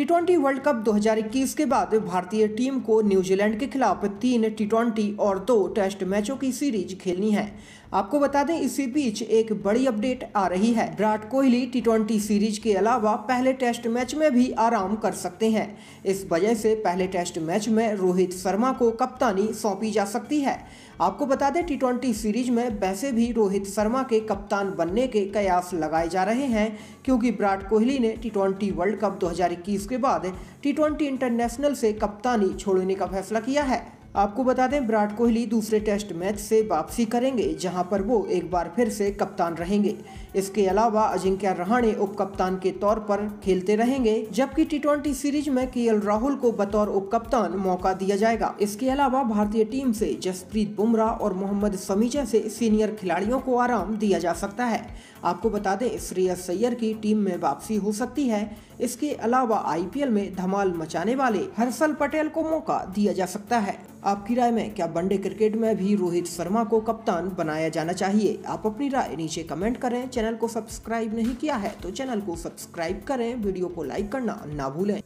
T world cup 2021 के बाद भारतीय टीम को न्यूजीलैंड के खिलाफ तीन टी और दो टेस्ट मैचों की सीरीज़ खेलनी है। आपको बता दें, इसी बीच एक बड़ी अपडेट आ रही है। विराट कोहली टी सीरीज़ के अलावा पहले टेस्ट मैच में भी आराम कर सकते हैं। इस वजह से पहले टेस्ट मैच में रोहित शर्मा को कप्तानी सौंपी जा सकती है। आपको बता दें टी सीरीज़ में वैसे भी रोहित शर्मा के कप्तान बनने के कयास लगाए जा रहे हैं, क्योंकि विराट कोहली ने टी वर्ल्ड कप 2021 के बाद टी ट्वेंटी इंटरनेशनल से कप्तानी छोड़ने का फैसला किया है। आपको बता दें, विराट कोहली दूसरे टेस्ट मैच से वापसी करेंगे, जहाँ पर वो एक बार फिर से कप्तान रहेंगे। इसके अलावा अजिंक्य रहाणे उप कप्तान के तौर पर खेलते रहेंगे, जबकि टी सीरीज़ में के राहुल को बतौर उप कप्तान मौका दिया जाएगा। इसके अलावा भारतीय टीम से जसप्रीत बुमराह और मोहम्मद समी जैसे सीनियर खिलाड़ियों को आराम दिया जा सकता है। आपको बता दें, श्रेयस सैयर की टीम में वापसी हो सकती है। इसके अलावा आईपीएल में धमाल मचाने वाले हर्षल पटेल को मौका दिया जा सकता है। आपकी राय में क्या वनडे क्रिकेट में भी रोहित शर्मा को कप्तान बनाया जाना चाहिए? आप अपनी राय नीचे कमेंट करें। चैनल को सब्सक्राइब नहीं किया है तो चैनल को सब्सक्राइब करें। वीडियो को लाइक करना ना भूलें।